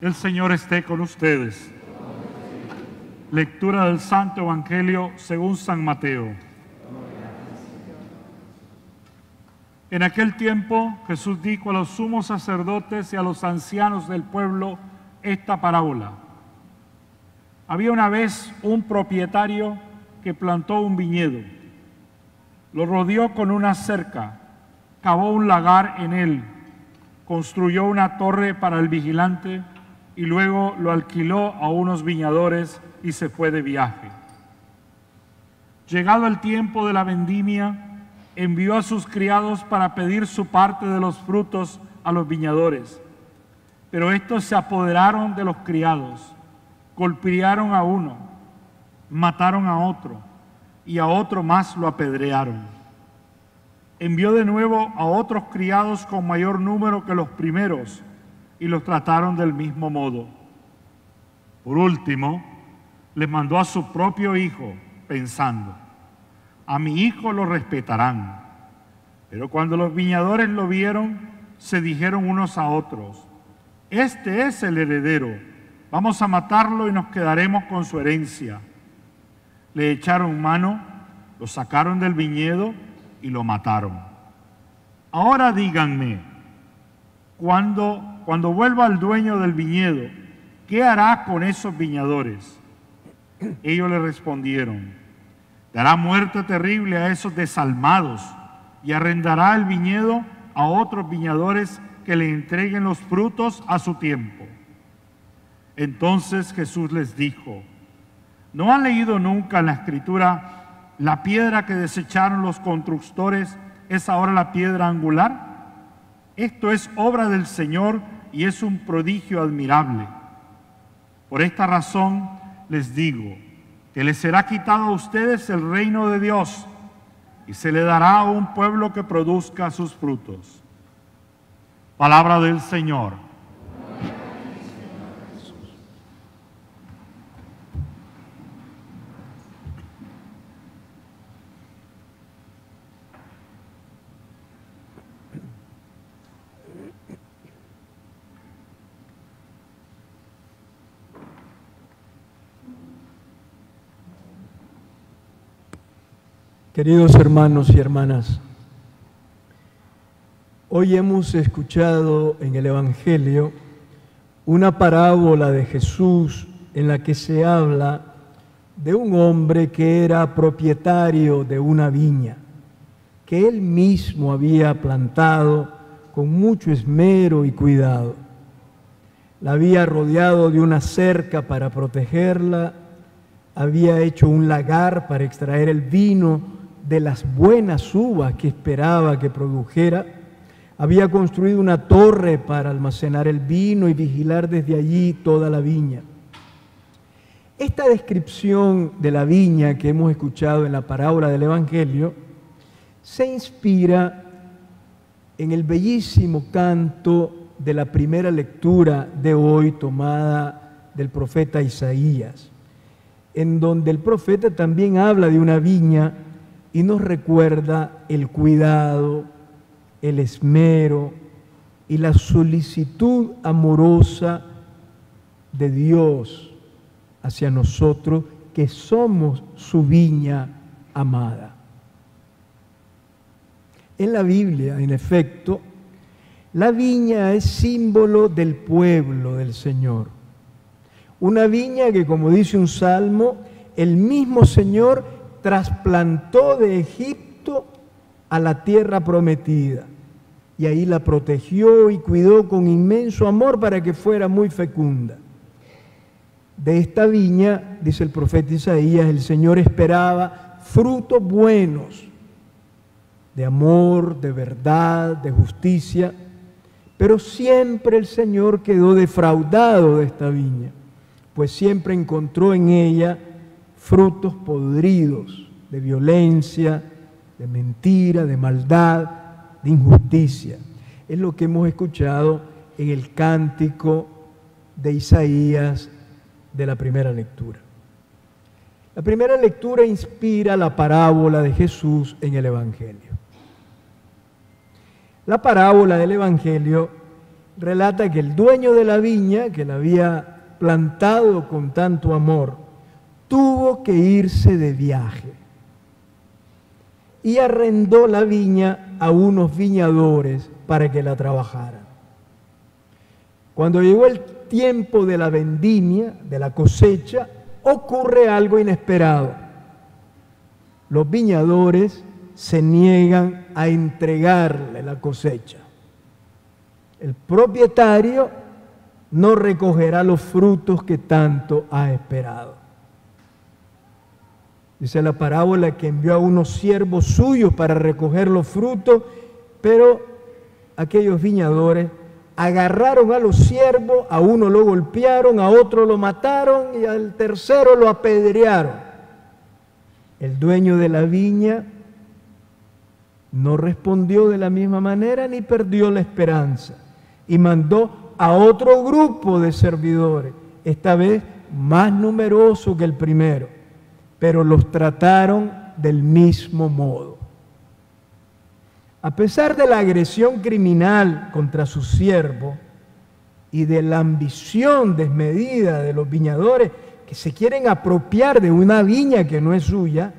El Señor esté con ustedes. Lectura del Santo Evangelio según San Mateo. En aquel tiempo Jesús dijo a los sumos sacerdotes y a los ancianos del pueblo esta parábola. Había una vez un propietario que plantó un viñedo, lo rodeó con una cerca, cavó un lagar en él, construyó una torre para el vigilante y luego lo alquiló a unos viñadores y se fue de viaje. Llegado el tiempo de la vendimia, envió a sus criados para pedir su parte de los frutos a los viñadores. Pero estos se apoderaron de los criados, golpearon a uno, mataron a otro y a otro más lo apedrearon. Envió de nuevo a otros criados con mayor número que los primeros y los trataron del mismo modo. Por último, les mandó a su propio hijo pensando, a mi hijo lo respetarán. Pero cuando los viñadores lo vieron, se dijeron unos a otros, este es el heredero, vamos a matarlo y nos quedaremos con su herencia. Le echaron mano, lo sacaron del viñedo y lo mataron. Ahora díganme, cuando, cuando vuelva el dueño del viñedo, ¿qué hará con esos viñadores? Ellos le respondieron, dará muerte terrible a esos desalmados y arrendará el viñedo a otros viñadores que le entreguen los frutos a su tiempo. Entonces Jesús les dijo, ¿no han leído nunca en la escritura la piedra que desecharon los constructores es ahora la piedra angular? Esto es obra del Señor y es un prodigio admirable. Por esta razón les digo que les será quitado a ustedes el reino de Dios y se le dará a un pueblo que produzca sus frutos. Palabra del Señor. Queridos hermanos y hermanas, hoy hemos escuchado en el Evangelio una parábola de Jesús en la que se habla de un hombre que era propietario de una viña, que él mismo había plantado con mucho esmero y cuidado. La había rodeado de una cerca para protegerla, había hecho un lagar para extraer el vino de las buenas uvas que esperaba que produjera, había construido una torre para almacenar el vino y vigilar desde allí toda la viña. Esta descripción de la viña que hemos escuchado en la parábola del Evangelio se inspira en el bellísimo canto de la primera lectura de hoy tomada del profeta Isaías, en donde el profeta también habla de una viña y nos recuerda el cuidado, el esmero y la solicitud amorosa de Dios hacia nosotros que somos su viña amada. En la Biblia, en efecto, la viña es símbolo del pueblo del Señor. Una viña que, como dice un salmo, el mismo Señor trasplantó de Egipto a la tierra prometida y ahí la protegió y cuidó con inmenso amor para que fuera muy fecunda. De esta viña, dice el profeta Isaías, el Señor esperaba frutos buenos, de amor, de verdad, de justicia, pero siempre el Señor quedó defraudado de esta viña, pues siempre encontró en ella frutos podridos de violencia, de mentira, de maldad, de injusticia. Es lo que hemos escuchado en el cántico de Isaías de la primera lectura. La primera lectura inspira la parábola de Jesús en el Evangelio. La parábola del Evangelio relata que el dueño de la viña, que la había plantado con tanto amor, tuvo que irse de viaje y arrendó la viña a unos viñadores para que la trabajaran. Cuando llegó el tiempo de la vendimia, de la cosecha, ocurre algo inesperado. Los viñadores se niegan a entregarle la cosecha. El propietario no recogerá los frutos que tanto ha esperado. Dice la parábola que envió a unos siervos suyos para recoger los frutos, pero aquellos viñadores agarraron a los siervos, a uno lo golpearon, a otro lo mataron y al tercero lo apedrearon. El dueño de la viña no respondió de la misma manera ni perdió la esperanza y mandó a otro grupo de servidores, esta vez más numeroso que el primero, pero los trataron del mismo modo. A pesar de la agresión criminal contra su siervo y de la ambición desmedida de los viñadores que se quieren apropiar de una viña que no es suya,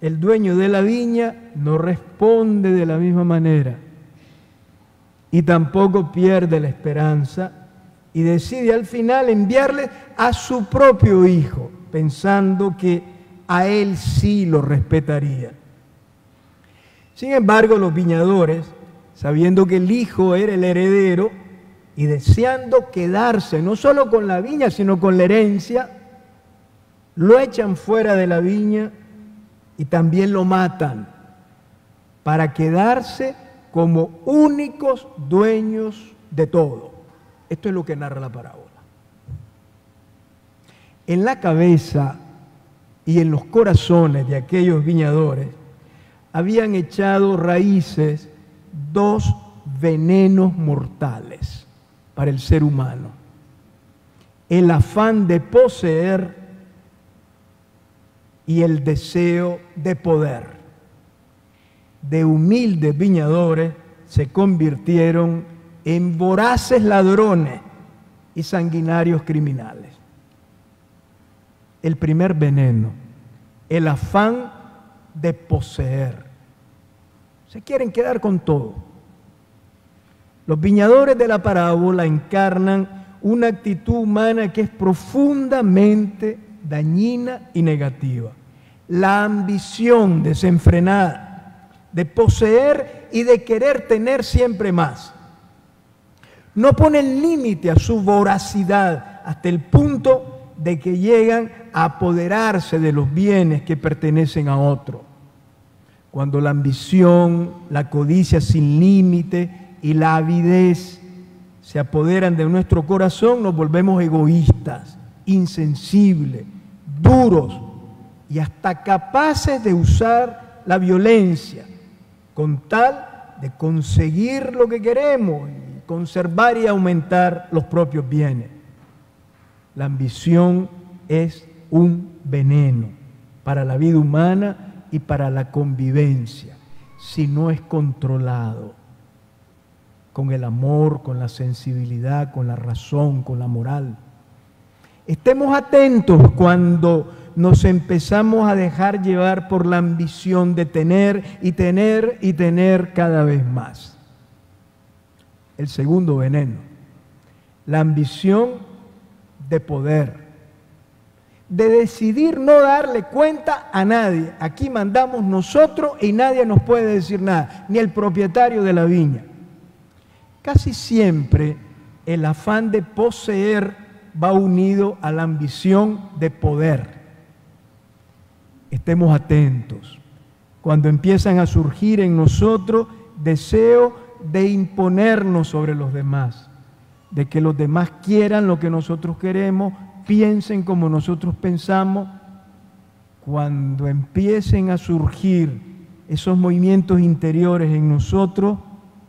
el dueño de la viña no responde de la misma manera y tampoco pierde la esperanza y decide al final enviarle a su propio hijo, pensando que a él sí lo respetaría. Sin embargo, los viñadores, sabiendo que el hijo era el heredero y deseando quedarse no solo con la viña, sino con la herencia, lo echan fuera de la viña y también lo matan para quedarse como únicos dueños de todo. Esto es lo que narra la parábola. En la cabeza y en los corazones de aquellos viñadores habían echado raíces dos venenos mortales para el ser humano. El afán de poseer y el deseo de poder. De humildes viñadores se convirtieron en voraces ladrones y sanguinarios criminales. El primer veneno, el afán de poseer. Se quieren quedar con todo. Los viñadores de la parábola encarnan una actitud humana que es profundamente dañina y negativa. La ambición desenfrenada de poseer y de querer tener siempre más. No ponen límite a su voracidad hasta el punto de que llegan a apoderarse de los bienes que pertenecen a otro cuando la ambición, la codicia sin límite y la avidez se apoderan de nuestro corazón, nos volvemos egoístas, insensibles, duros y hasta capaces de usar la violencia con tal de conseguir lo que queremos y conservar y aumentar los propios bienes. La ambición es un veneno para la vida humana y para la convivencia, si no es controlado con el amor, con la sensibilidad, con la razón, con la moral. Estemos atentos cuando nos empezamos a dejar llevar por la ambición de tener y tener y tener cada vez más. El segundo veneno, la ambición de poder de decidir no darle cuenta a nadie. Aquí mandamos nosotros y nadie nos puede decir nada, ni el propietario de la viña. Casi siempre el afán de poseer va unido a la ambición de poder. Estemos atentos. Cuando empiezan a surgir en nosotros deseo de imponernos sobre los demás, de que los demás quieran lo que nosotros queremos, piensen como nosotros pensamos, cuando empiecen a surgir esos movimientos interiores en nosotros,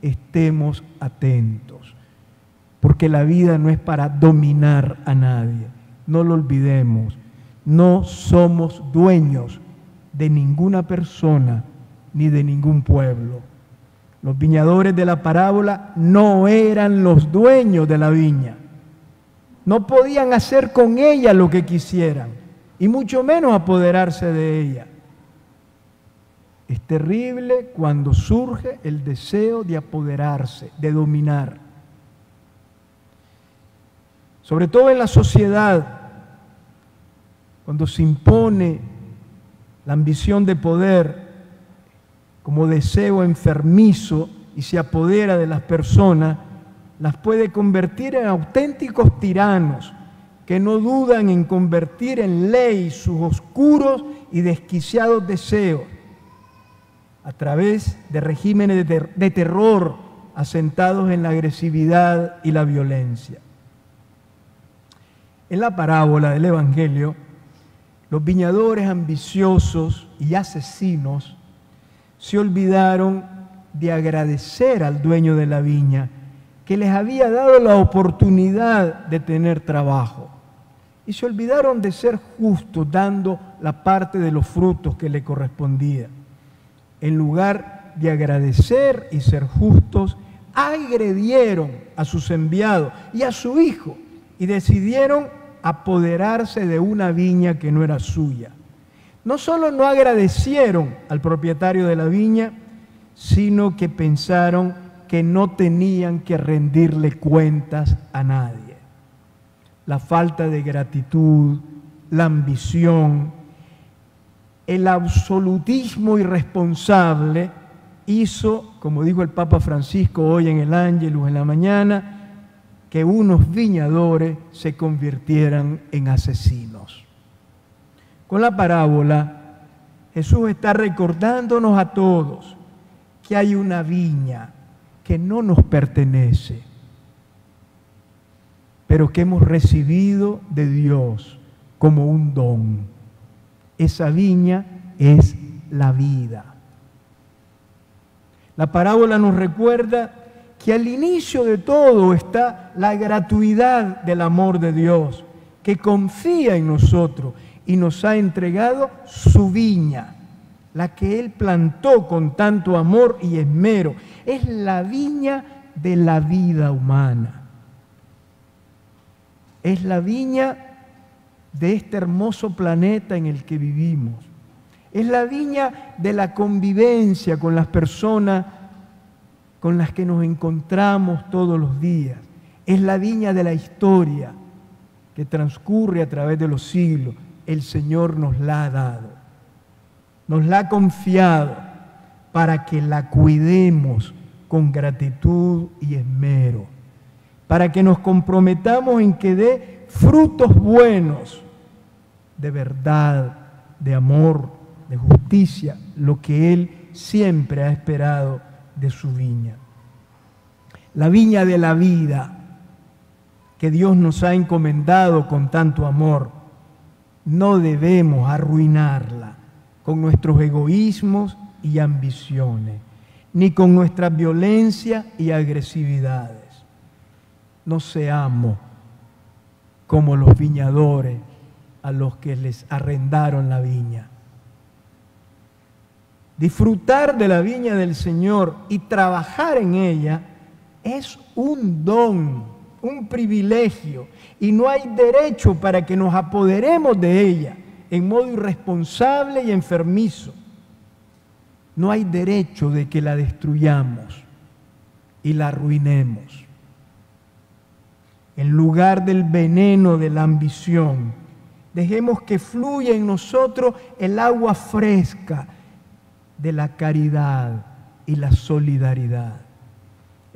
estemos atentos. Porque la vida no es para dominar a nadie. No lo olvidemos. No somos dueños de ninguna persona ni de ningún pueblo. Los viñadores de la parábola no eran los dueños de la viña. No podían hacer con ella lo que quisieran, y mucho menos apoderarse de ella. Es terrible cuando surge el deseo de apoderarse, de dominar. Sobre todo en la sociedad, cuando se impone la ambición de poder como deseo enfermizo y se apodera de las personas, las puede convertir en auténticos tiranos que no dudan en convertir en ley sus oscuros y desquiciados deseos a través de regímenes de, terror asentados en la agresividad y la violencia. En la parábola del Evangelio, los viñadores ambiciosos y asesinos se olvidaron de agradecer al dueño de la viña que les había dado la oportunidad de tener trabajo. Y se olvidaron de ser justos dando la parte de los frutos que le correspondía. En lugar de agradecer y ser justos, agredieron a sus enviados y a su hijo y decidieron apoderarse de una viña que no era suya. No solo no agradecieron al propietario de la viña, sino que pensaron que no tenían que rendirle cuentas a nadie. La falta de gratitud, la ambición, el absolutismo irresponsable hizo, como dijo el Papa Francisco hoy en el Ángelus en la mañana, que unos viñadores se convirtieran en asesinos. Con la parábola, Jesús está recordándonos a todos que hay una viña que no nos pertenece, pero que hemos recibido de Dios como un don. Esa viña es la vida. La parábola nos recuerda que al inicio de todo está la gratuidad del amor de Dios, que confía en nosotros y nos ha entregado su viña, la que Él plantó con tanto amor y esmero. Es la viña de la vida humana. Es la viña de este hermoso planeta en el que vivimos. Es la viña de la convivencia con las personas con las que nos encontramos todos los días. Es la viña de la historia que transcurre a través de los siglos. El Señor nos la ha dado. Nos la ha confiado para que la cuidemos con gratitud y esmero. Para que nos comprometamos en que dé frutos buenos de verdad, de amor, de justicia, lo que Él siempre ha esperado de su viña. La viña de la vida que Dios nos ha encomendado con tanto amor, no debemos arruinarla con nuestros egoísmos y ambiciones, ni con nuestra violencia y agresividades. No seamos como los viñadores a los que les arrendaron la viña Disfrutar de la viña del Señor y trabajar en ella es un don, un privilegio, y no hay derecho para que nos apoderemos de ella en modo irresponsable y enfermizo. No hay derecho de que la destruyamos y la arruinemos. En lugar del veneno de la ambición, dejemos que fluya en nosotros el agua fresca de la caridad y la solidaridad.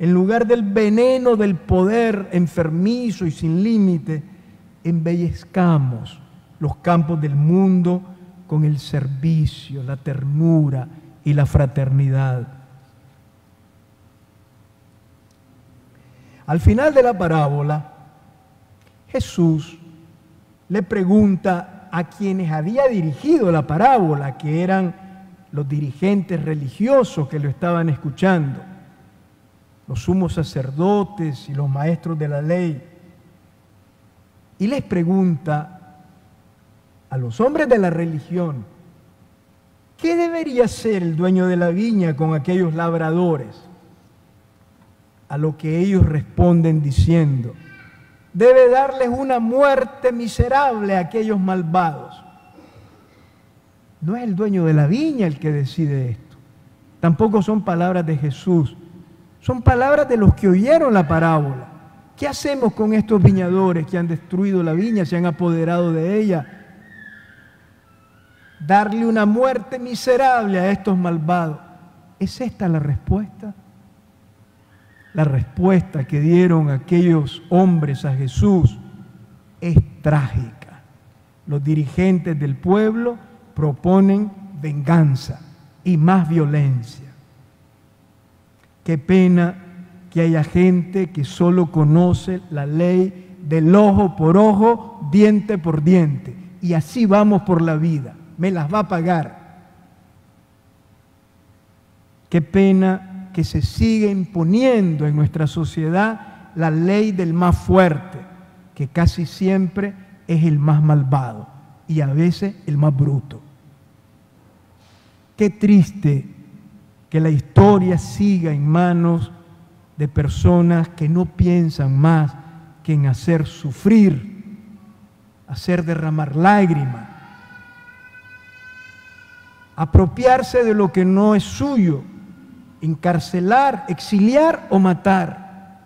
En lugar del veneno del poder enfermizo y sin límite, embellezcamos los campos del mundo con el servicio, la ternura y la fraternidad. Al final de la parábola, Jesús le pregunta a quienes había dirigido la parábola, que eran los dirigentes religiosos que lo estaban escuchando, los sumos sacerdotes y los maestros de la ley, y les pregunta a los hombres de la religión, ¿qué debería hacer el dueño de la viña con aquellos labradores a lo que ellos responden diciendo, debe darles una muerte miserable a aquellos malvados. No es el dueño de la viña el que decide esto. Tampoco son palabras de Jesús. Son palabras de los que oyeron la parábola. ¿Qué hacemos con estos viñadores que han destruido la viña, se han apoderado de ella? Darle una muerte miserable a estos malvados. ¿Es esta la respuesta? La respuesta que dieron aquellos hombres a Jesús es trágica. Los dirigentes del pueblo proponen venganza y más violencia. Qué pena que haya gente que solo conoce la ley del ojo por ojo, diente por diente. Y así vamos por la vida. Me las va a pagar. Qué pena que se siga imponiendo en nuestra sociedad la ley del más fuerte, que casi siempre es el más malvado y a veces el más bruto. Qué triste que la historia siga en manos de personas que no piensan más que en hacer sufrir, hacer derramar lágrimas, apropiarse de lo que no es suyo, encarcelar, exiliar o matar.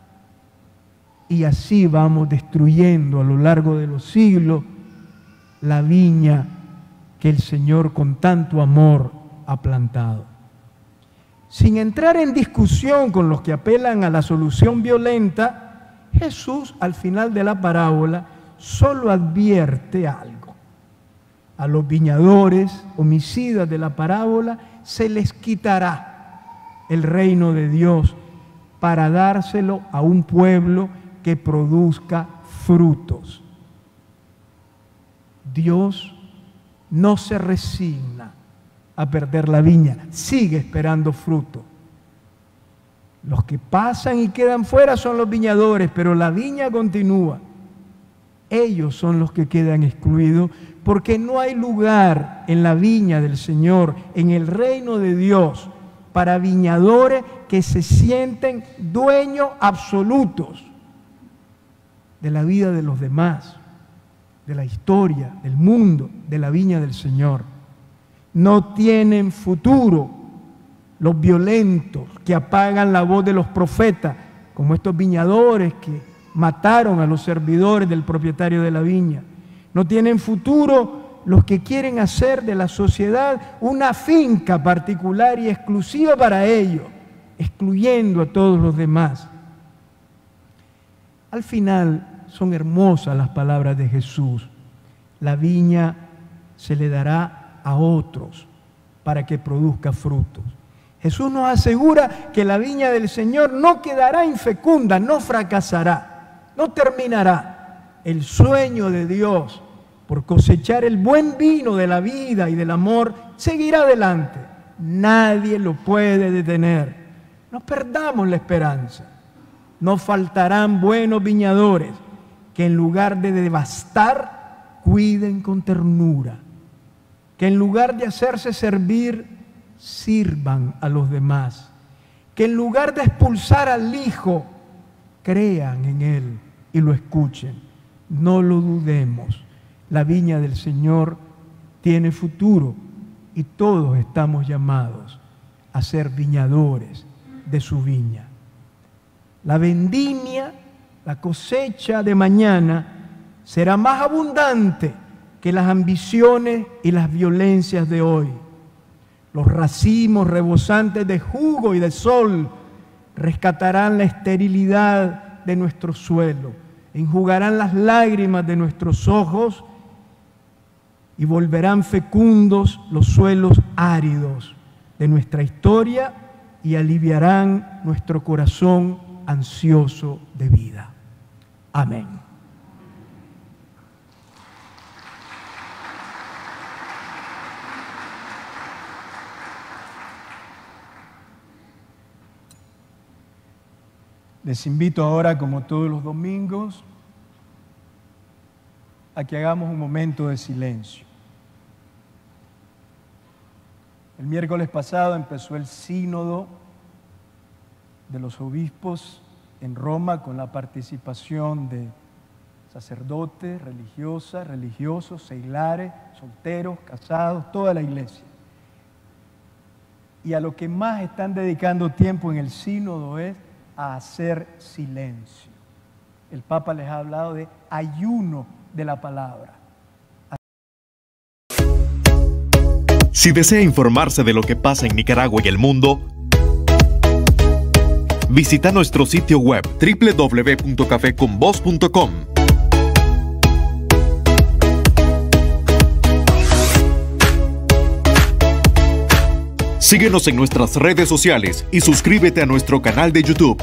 Y así vamos destruyendo a lo largo de los siglos la viña que el Señor con tanto amor ha plantado. Sin entrar en discusión con los que apelan a la solución violenta, Jesús al final de la parábola solo advierte algo. A los viñadores homicidas de la parábola se les quitará el reino de Dios para dárselo a un pueblo que produzca frutos. Dios no se resigna a perder la viña, sigue esperando fruto. Los que pasan y quedan fuera son los viñadores, pero la viña continúa. Ellos son los que quedan excluidos porque no hay lugar en la viña del Señor, en el reino de Dios, para viñadores que se sienten dueños absolutos de la vida de los demás, de la historia, del mundo, de la viña del Señor. No tienen futuro los violentos que apagan la voz de los profetas, como estos viñadores que mataron a los servidores del propietario de la viña. No tienen futuro los que quieren hacer de la sociedad una finca particular y exclusiva para ellos, excluyendo a todos los demás. Al final son hermosas las palabras de Jesús. La viña se le dará a otros para que produzca frutos. Jesús nos asegura que la viña del Señor no quedará infecunda, no fracasará, no terminará. El sueño de Dios por cosechar el buen vino de la vida y del amor, seguirá adelante. Nadie lo puede detener. No perdamos la esperanza. No faltarán buenos viñadores que en lugar de devastar, cuiden con ternura. Que en lugar de hacerse servir, sirvan a los demás. Que en lugar de expulsar al Hijo, crean en Él y lo escuchen. No lo dudemos la viña del Señor tiene futuro y todos estamos llamados a ser viñadores de su viña. La vendimia, la cosecha de mañana será más abundante que las ambiciones y las violencias de hoy. Los racimos rebosantes de jugo y de sol rescatarán la esterilidad de nuestro suelo, enjugarán las lágrimas de nuestros ojos y volverán fecundos los suelos áridos de nuestra historia y aliviarán nuestro corazón ansioso de vida. Amén. Les invito ahora, como todos los domingos, a que hagamos un momento de silencio. El miércoles pasado empezó el sínodo de los obispos en Roma con la participación de sacerdotes, religiosas, religiosos, seglares, solteros, casados, toda la iglesia. Y a lo que más están dedicando tiempo en el sínodo es a hacer silencio. El Papa les ha hablado de ayuno de la palabra. Si desea informarse de lo que pasa en Nicaragua y el mundo, visita nuestro sitio web www.cafeconvoz.com. Síguenos en nuestras redes sociales y suscríbete a nuestro canal de YouTube.